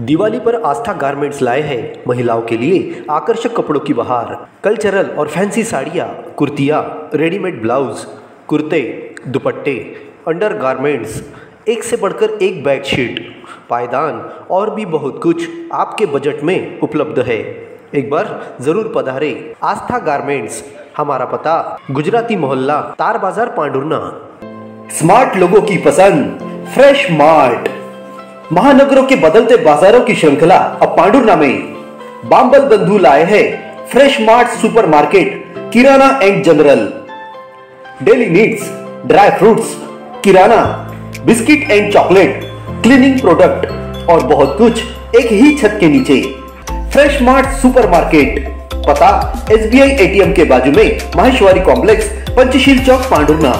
दिवाली पर आस्था गारमेंट्स लाए हैं महिलाओं के लिए आकर्षक कपड़ों की बहार कल्चरल और फैंसी साड़ियाँ, कुर्तियाँ रेडीमेड ब्लाउज कुर्ते, दुपट्टे अंडर गारमेंट्स एक से बढ़कर एक बेडशीट पायदान और भी बहुत कुछ आपके बजट में उपलब्ध है। एक बार ज़रूर पधारे आस्था गारमेंट्स हमारा पता, गुजराती मोहल्ला, तार बाज़ार पांडुरना। स्मार्ट लोगों की पसंद फ्रेश मार्ट महानगरों के बदलते बाजारों की श्रृंखला अब पांडुरना में बाम्बल बंधु लाए हैं fresh mart super market kirana and general. Daily needs, dry fruits, kirana, biscuit and chocolate, cleaning product और बहुत कुछ एक ही छत के नीचे। फ्रेश मार्ट सुपर मार्केट पता एस बी आई एटीएम के बाजू में माहेश्वरी कॉम्प्लेक्स, पंचशील चौक, पांडुरना।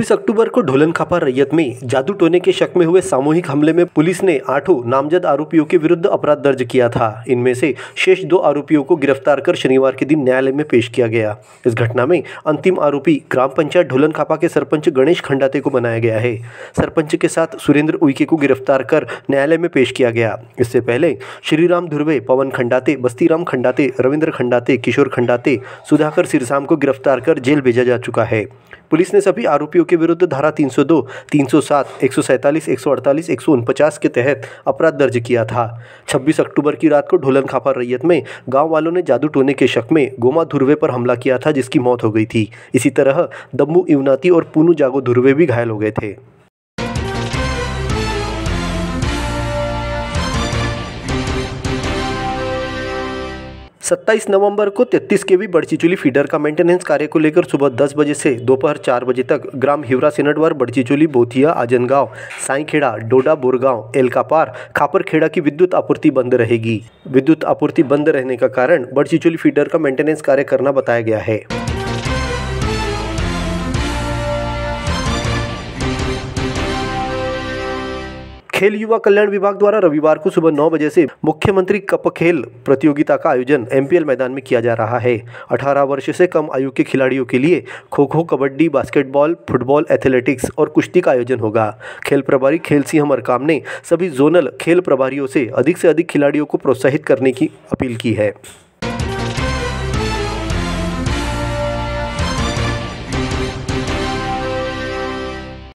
26 अक्टूबर को ढोलन खापा रैयत में जादू टोने के शक में हुए सामूहिक हमले में पुलिस ने आठों नामजद आरोपियों के विरुद्ध अपराध दर्ज किया था। इनमें से शेष दो आरोपियों को गिरफ़्तार कर शनिवार के दिन न्यायालय में पेश किया गया। इस घटना में अंतिम आरोपी ग्राम पंचायत ढोलन खापा के सरपंच गणेश खंडाते को बनाया गया है। सरपंच के साथ सुरेंद्र उइके को गिरफ़्तार कर न्यायालय में पेश किया गया। इससे पहले श्रीराम धुर्वे, पवन खंडाते, बस्तीराम खंडाते, रविंद्र खंडाते, किशोर खंडाते, सुधाकर सिरसाम को गिरफ़्तार कर जेल भेजा जा चुका है। पुलिस ने सभी आरोपियों के विरुद्ध धारा 302, 307, 147, 148, 149 के तहत अपराध दर्ज किया था। 26 अक्टूबर की रात को ढोलन खापा रैयत में गाँव वालों ने जादू टोने के शक में गोमा धुर्वे पर हमला किया था जिसकी मौत हो गई थी। इसी तरह दम्बू इवनाती और पूनू जागो धुर्वे भी घायल हो गए थे। 27 नवंबर को 33 के वी बड़चीचोली फीडर का मेंटेनेंस कार्य को लेकर सुबह 10 बजे से दोपहर चार बजे तक ग्राम हिवरा सिनटवार, बड़चीचोली, बोथिया, आजनगांव, साईखेड़ा, डोडा, बोरगांव, एलकापार, खापरखेड़ा की विद्युत आपूर्ति बंद रहेगी। विद्युत आपूर्ति बंद रहने का कारण बड़चीचोली फीडर का मेंटेनेंस कार्य करना बताया गया है। खेल युवा कल्याण विभाग द्वारा रविवार को सुबह नौ बजे से मुख्यमंत्री कप खेल प्रतियोगिता का आयोजन एमपीएल मैदान में किया जा रहा है। 18 वर्ष से कम आयु के खिलाड़ियों के लिए kho kho kabaddi, basketball, football, athletics और कुश्ती का आयोजन होगा। खेल प्रभारी खेल सिंह मरकाम ने सभी जोनल खेल प्रभारियों से अधिक से अधिक खिलाड़ियों को प्रोत्साहित करने की अपील की है।